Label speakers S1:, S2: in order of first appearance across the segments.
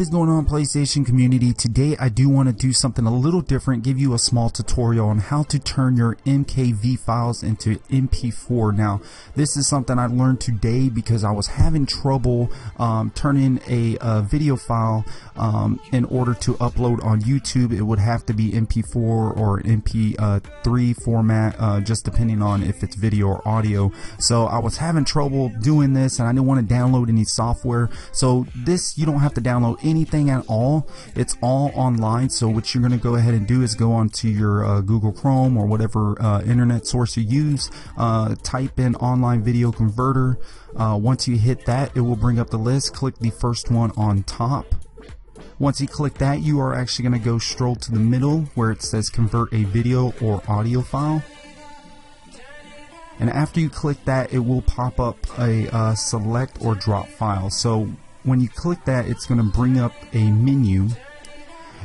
S1: is going on PlayStation community? Today I do want to do something a little different, give you a small tutorial on how to turn your MKV files into MP4. Now this is something I learned today because I was having trouble um, turning a, a, video file um, in order to upload on YouTube. It would have to be MP4 or MP3 format uh, just depending on if it's video or audio. So I was having trouble doing this and I didn't want to download any software. So this you don't have to download anything at all. It's all online. So what you're going to go ahead and do is go onto your uh, Google Chrome or whatever uh, internet source you use. Uh, type in online video converter. Uh, once you hit that, it will bring up the list. Click the first one on top. Once you click that, you are actually going to go stroll to the middle where it says convert a video or audio file and after you click that it will pop up a uh, select or drop file so when you click that it's going to bring up a menu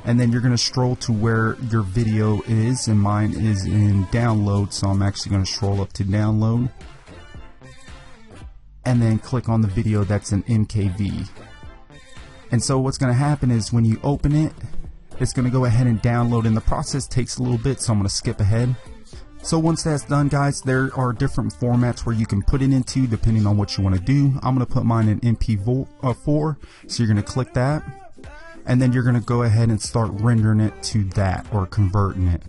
S1: and then you're going to stroll to where your video is and mine is in download so I'm actually going to stroll up to download and then click on the video that's in MKV and so what's going to happen is when you open it it's going to go ahead and download and the process takes a little bit so I'm going to skip ahead so once that's done guys, there are different formats where you can put it into depending on what you want to do. I'm going to put mine in MP4, uh, so you're going to click that. And then you're going to go ahead and start rendering it to that or converting it.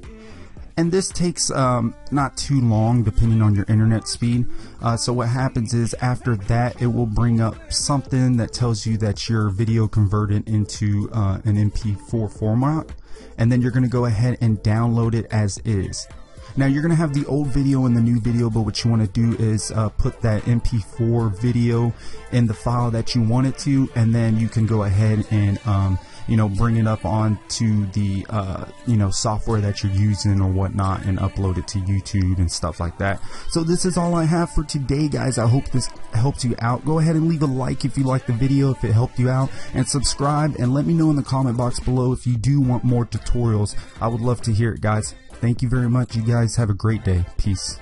S1: And this takes um, not too long depending on your internet speed. Uh, so what happens is after that it will bring up something that tells you that your video converted into uh, an MP4 format. And then you're going to go ahead and download it as is. Now you're going to have the old video and the new video, but what you want to do is uh, put that MP4 video in the file that you want it to, and then you can go ahead and um, you know bring it up onto the uh, you know software that you're using or whatnot and upload it to YouTube and stuff like that. So this is all I have for today, guys. I hope this helped you out. Go ahead and leave a like if you like the video, if it helped you out, and subscribe and let me know in the comment box below if you do want more tutorials. I would love to hear it, guys. Thank you very much. You guys have a great day. Peace.